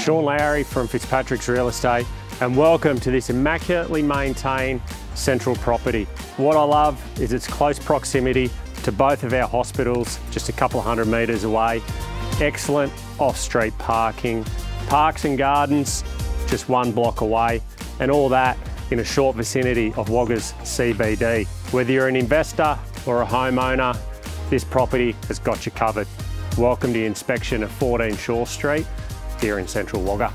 Shaun Lowry from Fitzpatrick's Real Estate and welcome to this immaculately maintained central property. What I love is its close proximity to both of our hospitals, just a couple of hundred metres away. Excellent off-street parking, parks and gardens just one block away, and all that in a short vicinity of Wagga's CBD. Whether you're an investor or a homeowner, this property has got you covered. Welcome to the inspection of 14 Shaw Street here in central Wagga.